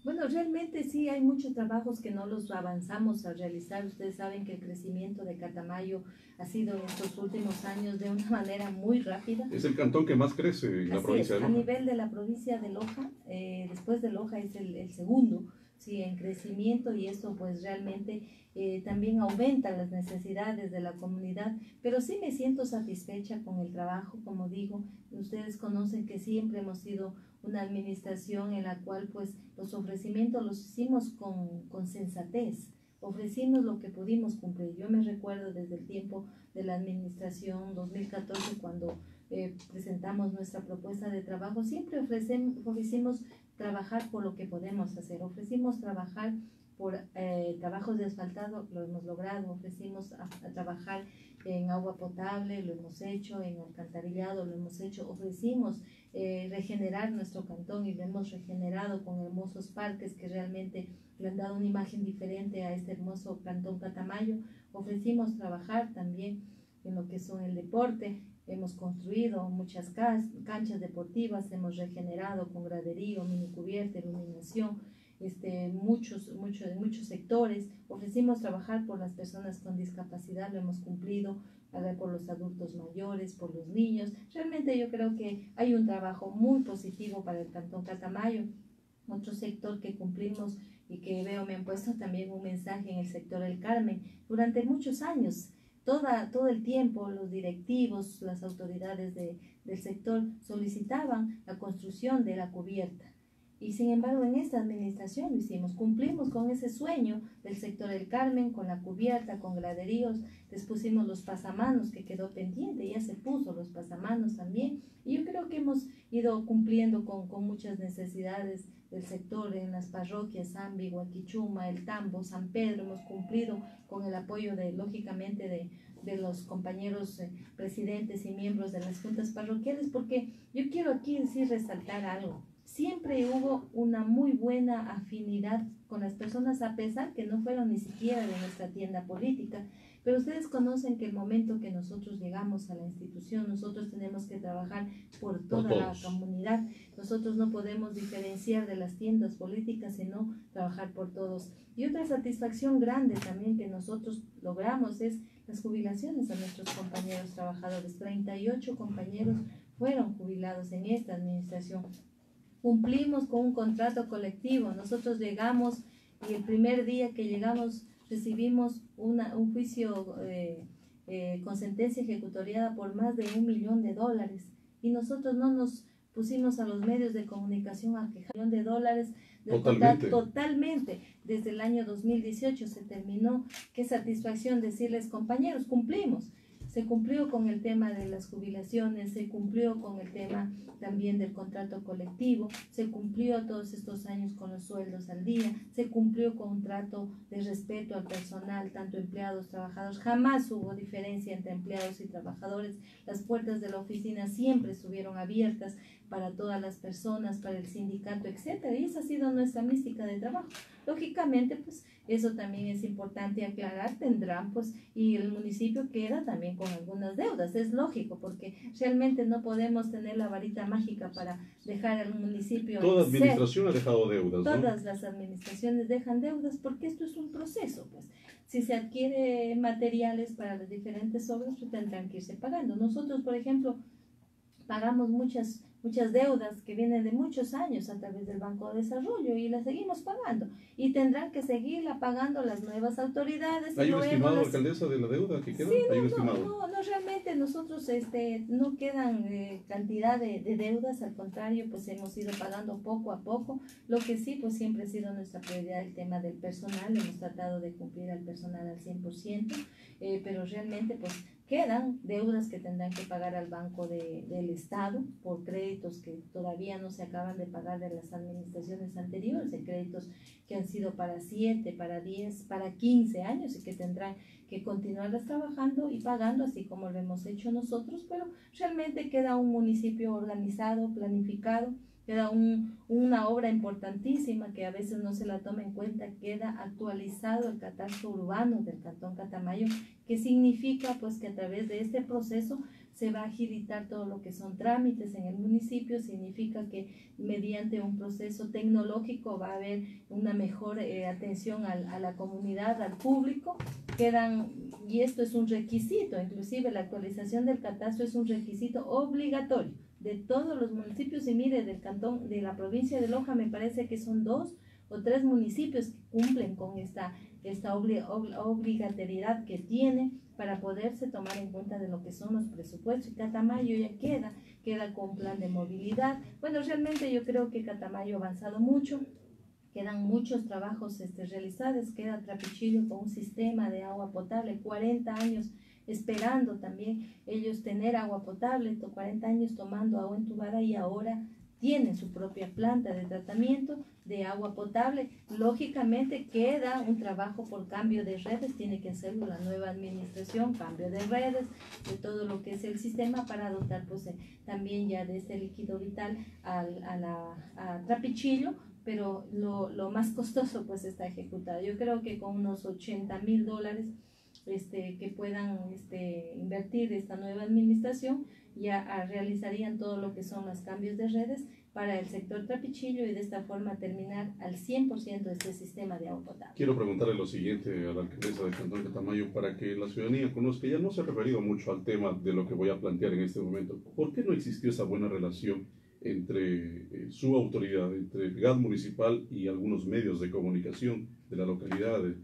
Bueno, realmente sí hay muchos trabajos que no los avanzamos a realizar. Ustedes saben que el crecimiento de Catamayo ha sido en estos últimos años de una (laughs) manera muy rápida. Es el cantón que más crece en la provincia es, de a Loja. nivel de la provincia de Loja, eh, después de Loja es el, el segundo, sí, en crecimiento y eso pues realmente eh, también aumenta las necesidades de la comunidad, pero sí me siento satisfecha con el trabajo, como digo, ustedes conocen que siempre hemos sido una administración en la cual pues los ofrecimientos los hicimos con, con sensatez, ofrecimos lo que pudimos cumplir. Yo me recuerdo desde el tiempo de la administración 2014 cuando eh, presentamos nuestra propuesta de trabajo, siempre ofrecemos, ofrecimos trabajar por lo que podemos hacer, ofrecimos trabajar por eh, trabajos de asfaltado, lo hemos logrado, ofrecimos a, a trabajar en agua potable, lo hemos hecho, en alcantarillado, lo hemos hecho, ofrecimos eh, regenerar nuestro cantón y lo hemos regenerado con hermosos parques que realmente le han dado una imagen diferente a este hermoso cantón Catamayo, ofrecimos trabajar también en lo que son el deporte, hemos construido muchas canchas deportivas, hemos regenerado con graderío, mini cubierta, iluminación, este, muchos, muchos, muchos sectores. Ofrecimos trabajar por las personas con discapacidad, lo hemos cumplido, por los adultos mayores, por los niños. Realmente yo creo que hay un trabajo muy positivo para el Cantón Catamayo. Otro sector que cumplimos y que veo me han puesto también un mensaje en el sector del Carmen. Durante muchos años, toda, todo el tiempo, los directivos, las autoridades de, del sector solicitaban la construcción de la cubierta. Y sin embargo, en esta administración lo hicimos. Cumplimos con ese sueño del sector del Carmen, con la cubierta, con graderíos. Les pusimos los pasamanos, que quedó pendiente, ya se puso los pasamanos también. Y yo creo que hemos ido cumpliendo con, con muchas necesidades del sector en las parroquias Zambi, Huaquichuma, El Tambo, San Pedro. Hemos cumplido con el apoyo de, lógicamente, de, de los compañeros eh, presidentes y miembros de las juntas parroquiales, porque yo quiero aquí decir, resaltar algo siempre hubo una muy buena afinidad con las personas, a pesar que no fueron ni siquiera de nuestra tienda política. Pero ustedes conocen que el momento que nosotros llegamos a la institución, nosotros tenemos que trabajar por toda la comunidad. Nosotros no podemos diferenciar de las tiendas políticas, sino trabajar por todos. Y otra satisfacción grande también que nosotros logramos es las jubilaciones a nuestros compañeros trabajadores. 38 compañeros fueron jubilados en esta administración cumplimos con un contrato colectivo. Nosotros llegamos y el primer día que llegamos recibimos una, un juicio eh, eh, con sentencia ejecutoriada por más de un millón de dólares y nosotros no nos pusimos a los medios de comunicación a quejar de dólares de totalmente. totalmente. Desde el año 2018 se terminó. Qué satisfacción decirles, compañeros, cumplimos se cumplió con el tema de las jubilaciones, se cumplió con el tema también del contrato colectivo, se cumplió todos estos años con los sueldos al día, se cumplió con un trato de respeto al personal, tanto empleados, trabajadores, jamás hubo diferencia entre empleados y trabajadores, las puertas de la oficina siempre estuvieron abiertas para todas las personas, para el sindicato, etcétera, y esa ha sido nuestra mística de trabajo. Lógicamente, pues eso también es importante aclarar, tendrán pues, y el municipio queda también con algunas deudas, es lógico, porque realmente no podemos tener la varita mágica para dejar al municipio. Toda administración ha dejado deudas. Todas las administraciones dejan deudas porque esto es un proceso, pues. Si se adquiere materiales para las diferentes obras, pues tendrán que irse pagando. Nosotros, por ejemplo, pagamos muchas muchas deudas que vienen de muchos años a través del Banco de Desarrollo y las seguimos pagando y tendrán que seguirla pagando las nuevas autoridades. ¿Hay un estimado, alcaldesa, de la deuda que queda? Sí, no, no, no, realmente nosotros este, no quedan eh, cantidad de, de, deudas, al contrario, pues hemos ido pagando poco a poco. Lo que sí, pues siempre ha sido nuestra prioridad el tema del personal, hemos tratado de cumplir al personal al 100%, eh, pero realmente pues Quedan deudas que tendrán que pagar al Banco de, del Estado por créditos que todavía no se acaban de pagar de las administraciones anteriores, de créditos que han sido para 7, para 10, para 15 años y que tendrán que continuarlas trabajando y pagando, así como lo hemos hecho nosotros, pero realmente queda un municipio organizado, planificado queda un, una obra importantísima que a veces no se la toma en cuenta, queda actualizado el catastro urbano del Cantón Catamayo, que significa pues que a través de este proceso se va a agilitar todo lo que son trámites en el municipio, significa que mediante un proceso tecnológico va a haber una mejor eh, atención al, a la comunidad, al público, quedan, y esto es un requisito, inclusive la actualización del catastro es un requisito obligatorio de todos los municipios y mire, del cantón, de la provincia de Loja, me parece que son dos o tres municipios que cumplen con esta, esta obligatoriedad que tiene para poderse tomar en cuenta de lo que son los presupuestos. Y Catamayo ya queda, queda con plan de movilidad. Bueno, realmente yo creo que Catamayo ha avanzado mucho, quedan muchos trabajos este, realizados, queda Trapichillo con un sistema de agua potable, 40 años esperando también ellos tener agua potable, 40 años tomando agua entubada y ahora tienen su propia planta de tratamiento de agua potable. Lógicamente queda un trabajo por cambio de redes, tiene que hacerlo la nueva administración, cambio de redes, de todo lo que es el sistema para dotar pues, eh, también ya de este líquido vital al, a, la, Trapichillo, pero lo, lo más costoso pues está ejecutado. Yo creo que con unos 80 mil dólares este, que puedan este, invertir esta nueva administración, ya ah, realizarían todo lo que son los cambios de redes para el sector trapichillo y de esta forma terminar al 100% de este sistema de agua potable. Quiero preguntarle lo siguiente a la alcaldesa de Cantón de Tamayo para que la ciudadanía conozca, ya no se ha referido mucho al tema de lo que voy a plantear en este momento. ¿Por qué no existió esa buena relación entre eh, su autoridad, entre el GAD municipal y algunos medios de comunicación de la localidad? De,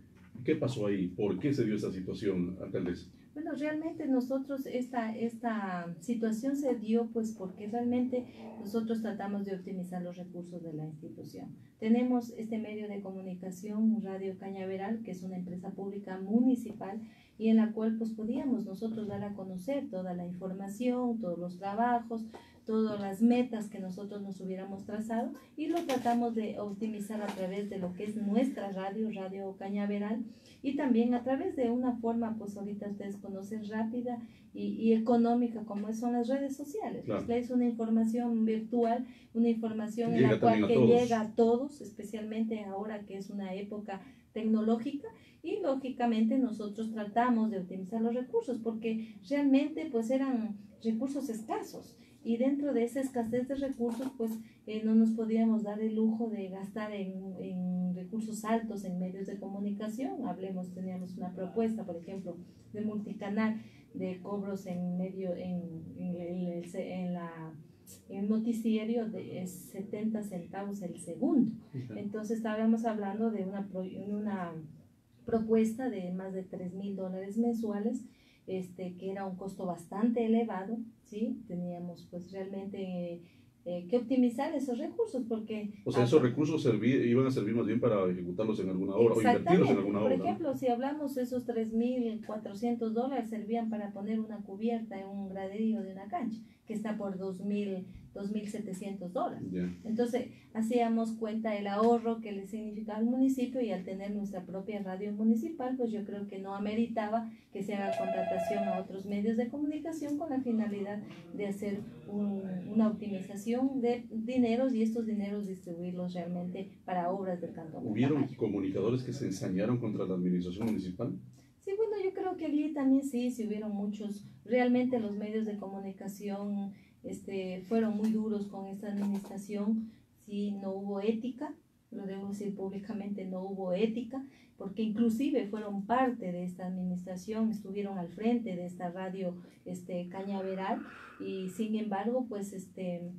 ¿Qué pasó ahí? ¿Por qué se dio esa situación, alcaldesa? Bueno, realmente nosotros esta, esta situación se dio pues porque realmente nosotros tratamos de optimizar los recursos de la institución. Tenemos este medio de comunicación, Radio Cañaveral, que es una empresa pública municipal y en la cual pues podíamos nosotros dar a conocer toda la información, todos los trabajos, todas las metas que nosotros nos hubiéramos trazado y lo tratamos de optimizar a través de lo que es nuestra radio, Radio Cañaveral, y también a través de una forma, pues ahorita ustedes conocen rápida y, económica como son las redes sociales. Pues, es una información virtual, una información en la cual que llega a todos, especialmente ahora que es una época tecnológica y lógicamente nosotros tratamos de optimizar los recursos porque realmente pues eran recursos escasos y dentro de esa escasez de recursos, pues eh, no nos podíamos dar el lujo de gastar en, en, recursos altos en medios de comunicación. Hablemos, teníamos una propuesta, por ejemplo, de multicanal, de cobros en medio, en, en, en la el noticiero de 70 centavos el segundo. Entonces estábamos hablando de una, una propuesta de más de 3 mil dólares mensuales, este, que era un costo bastante elevado ¿sí? Teníamos pues realmente eh, que optimizar esos recursos porque... O sea, esos recursos iban a servir más bien para ejecutarlos en alguna obra o invertirlos en alguna obra. Por ejemplo, si hablamos esos 3.400 dólares servían para poner una cubierta en un graderío de una cancha que está por 2.000 2.700 dólares. Entonces, hacíamos cuenta el ahorro que le significaba al municipio y al tener nuestra propia radio municipal, pues yo creo que no ameritaba que se haga contratación a otros medios de comunicación con la finalidad de hacer una optimización de dineros y estos dineros distribuirlos realmente para obras del cantón. ¿Hubieron comunicadores que se ensañaron contra la administración municipal? Sí, bueno, yo creo que allí también sí, sí hubieron muchos, realmente los medios de comunicación este, fueron muy duros con esta administración, si no hubo ética, lo debo decir públicamente, no hubo ética, porque inclusive fueron parte de esta administración, estuvieron al frente de esta radio este, cañaveral y sin embargo, pues este,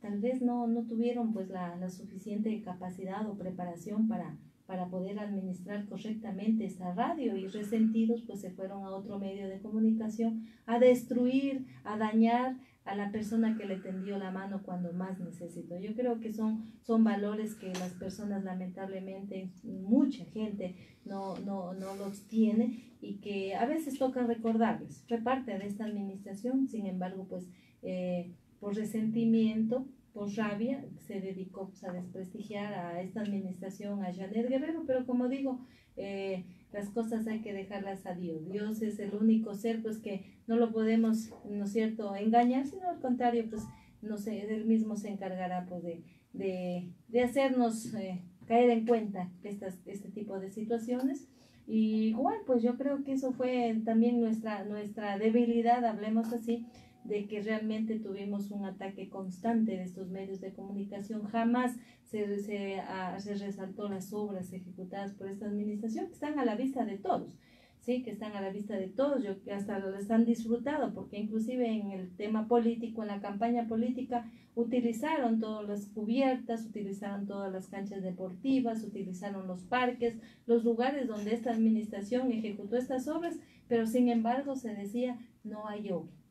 tal vez no, no tuvieron pues la, la suficiente capacidad o preparación para, para poder administrar correctamente esta radio y resentidos pues se fueron a otro medio de comunicación a destruir, a dañar a la persona que le tendió la mano cuando más necesitó. Yo creo que son, son valores que las personas lamentablemente, mucha gente no, no, no los tiene y que a veces toca recordarles. Fue parte de esta administración, sin embargo, pues eh, por resentimiento, por rabia, se dedicó pues, a desprestigiar a esta administración, a Janet Guerrero, pero como digo, eh, las cosas hay que dejarlas a Dios. Dios es el único ser, pues que no lo podemos, ¿no es cierto?, engañar, sino al contrario, pues, no sé, él mismo se encargará, pues, de, de, de hacernos eh, caer en cuenta estas, este tipo de situaciones. Y igual, pues yo creo que eso fue también nuestra, nuestra debilidad, hablemos así, de que realmente tuvimos un ataque constante de estos medios de comunicación. Jamás se, se, ah, se, resaltó las obras ejecutadas por esta administración que están a la vista de todos. Sí, que están a la vista de todos, yo que hasta lo han disfrutado, porque inclusive en el tema político, en la campaña política, utilizaron todas las cubiertas, utilizaron todas las canchas deportivas, utilizaron los parques, los lugares donde esta administración ejecutó estas obras, pero sin embargo se decía no hay obra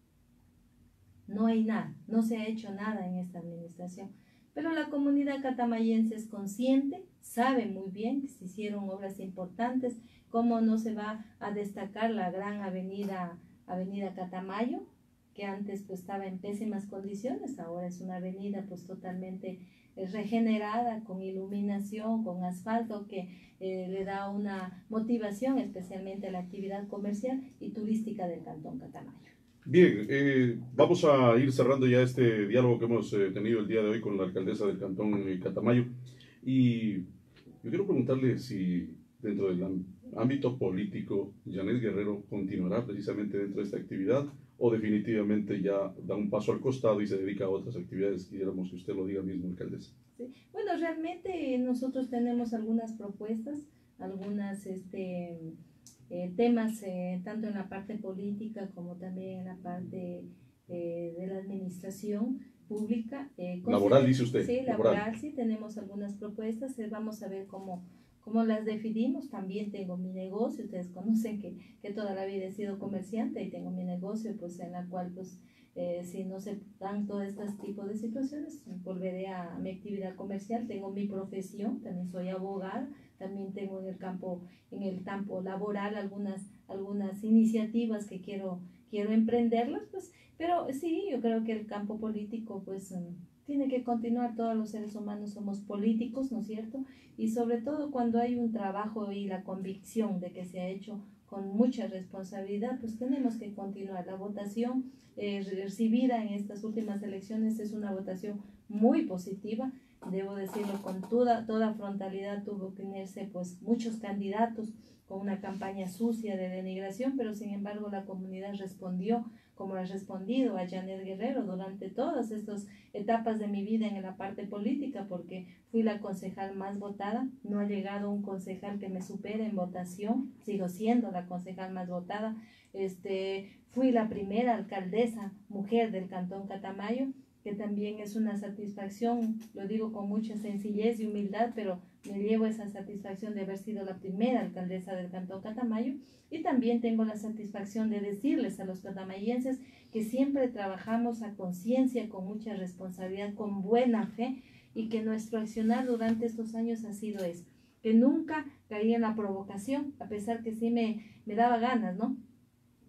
no hay nada, no se ha hecho nada en esta administración. Pero la comunidad catamayense es consciente, sabe muy bien que se hicieron obras importantes, cómo no se va a destacar la gran avenida, avenida Catamayo, que antes pues estaba en pésimas condiciones, ahora es una avenida pues totalmente eh, regenerada, con iluminación, con asfalto, que eh, le da una motivación especialmente a la actividad comercial y turística del Cantón Catamayo. Bien, eh, vamos a ir cerrando ya este diálogo que hemos eh, tenido el día de hoy con la alcaldesa del cantón eh, Catamayo. Y yo quiero preguntarle si dentro del ámbito político, Janet Guerrero continuará precisamente dentro de esta actividad o definitivamente ya da un paso al costado y se dedica a otras actividades. Quisiéramos que usted lo diga mismo, alcaldesa. Bueno, realmente nosotros tenemos algunas propuestas, algunas... este eh, temas eh, tanto en la parte política como también en la parte eh, de la administración pública. laboral, dice usted. Sí, laboral, sí, tenemos algunas propuestas. vamos a ver cómo, como las definimos, también tengo mi negocio, ustedes conocen que, que toda la vida he sido comerciante y tengo mi negocio, pues en la cual pues eh, si no se dan todos estos tipos de situaciones, volveré a, mi actividad comercial. Tengo mi profesión, también soy abogada, también tengo en el campo, en el campo laboral algunas, algunas iniciativas que quiero, quiero emprenderlas, pues, pero sí, yo creo que el campo político, pues, mm, tiene que continuar, todos los seres humanos somos políticos, ¿no es cierto? Y sobre todo cuando hay un trabajo y la convicción de que se ha hecho con mucha responsabilidad, pues tenemos que continuar. La votación eh, recibida en estas últimas elecciones es una votación muy positiva, debo decirlo con toda, toda frontalidad, tuvo que unirse pues muchos candidatos con una campaña sucia de denigración, pero sin embargo la comunidad respondió como ha respondido a Janet Guerrero durante todas estas etapas de mi vida en la parte política, porque fui la concejal más votada, no ha llegado un concejal que me supere en votación, sigo siendo la concejal más votada, este, fui la primera alcaldesa mujer del Cantón Catamayo, que también es una satisfacción, lo digo con mucha sencillez y humildad, pero me llevo esa satisfacción de haber sido la primera alcaldesa del Cantón Catamayo y también tengo la satisfacción de decirles a los catamayenses que siempre trabajamos a conciencia, con mucha responsabilidad, con buena fe y que nuestro accionar durante estos años ha sido eso, que nunca caí en la provocación, a pesar que sí me, me daba ganas, ¿no?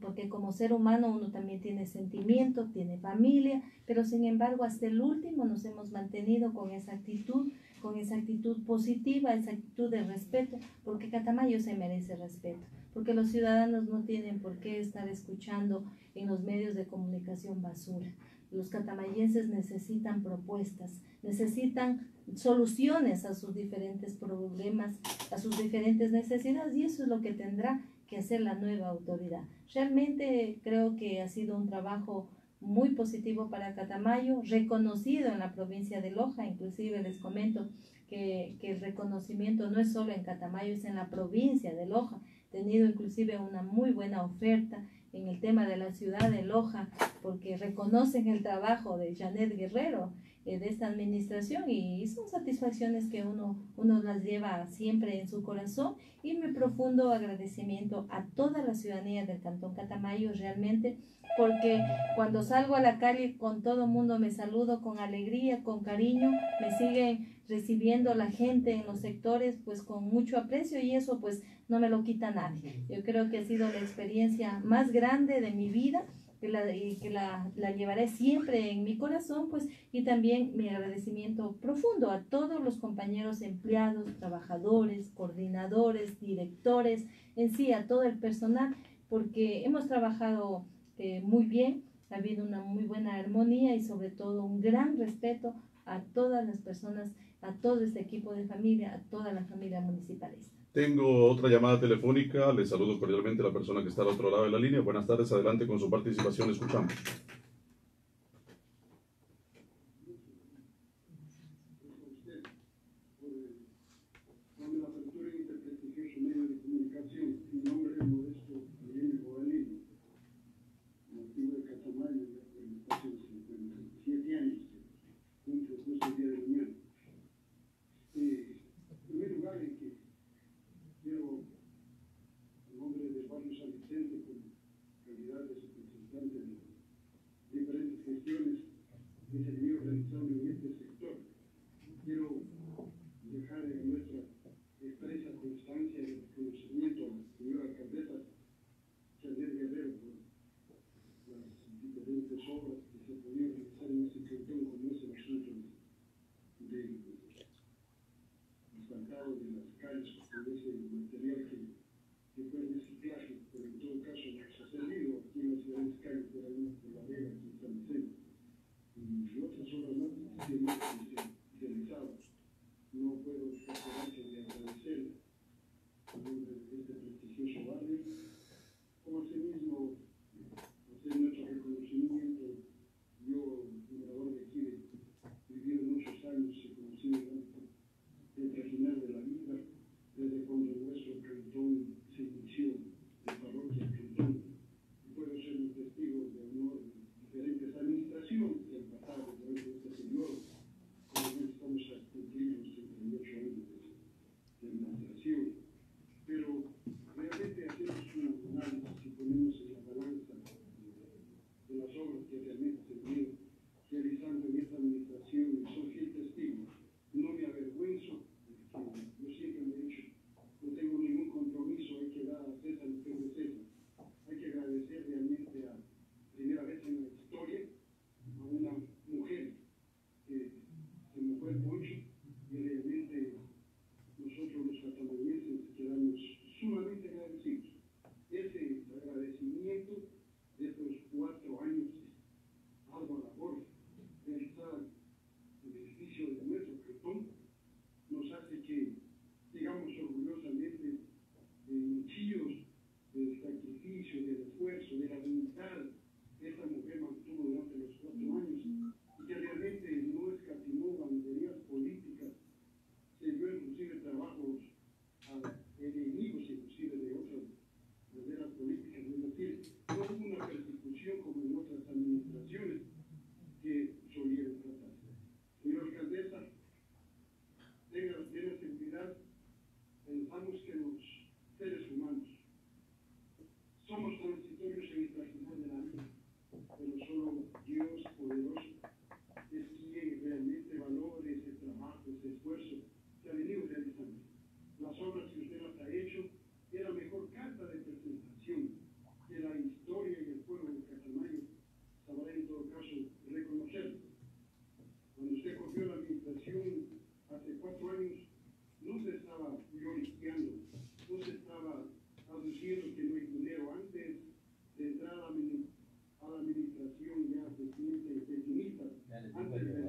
Porque como ser humano uno también tiene sentimientos, tiene familia, pero sin embargo hasta el último nos hemos mantenido con esa actitud, con esa actitud positiva, esa actitud de respeto, porque Catamayo se merece respeto, porque los ciudadanos no tienen por qué estar escuchando en los medios de comunicación basura. Los catamayenses necesitan propuestas, necesitan soluciones a sus diferentes problemas, a sus diferentes necesidades, y eso es lo que tendrá que hacer la nueva autoridad. Realmente creo que ha sido un trabajo muy positivo para Catamayo, reconocido en la provincia de Loja, inclusive les comento que, que, el reconocimiento no es solo en Catamayo, es en la provincia de Loja, tenido inclusive una muy buena oferta en el tema de la ciudad de Loja, porque reconocen el trabajo de Janet Guerrero, eh, de esta administración y son satisfacciones que uno, uno las lleva siempre en su corazón y mi profundo agradecimiento a toda la ciudadanía del Cantón Catamayo realmente porque cuando salgo a la calle con todo el mundo me saludo con alegría, con cariño, me siguen recibiendo la gente en los sectores pues con mucho aprecio y eso pues no me lo quita nadie. Yo creo que ha sido la experiencia más grande de mi vida que la, y que la, la, llevaré siempre en mi corazón, pues, y también mi agradecimiento profundo a todos los compañeros empleados, trabajadores, coordinadores, directores, en sí, a todo el personal, porque hemos trabajado eh, muy bien, ha habido una muy buena armonía y sobre todo un gran respeto a todas las personas, a todo este equipo de familia, a toda la familia municipalista. Tengo otra llamada telefónica. Le saludo cordialmente a la persona que está al otro lado de la línea. Buenas tardes, adelante con su participación. Escuchamos. Administración no se estaba glorificando, no se estaba aduciendo que no hay dinero. Antes de entrar a la, administración ya se siente antes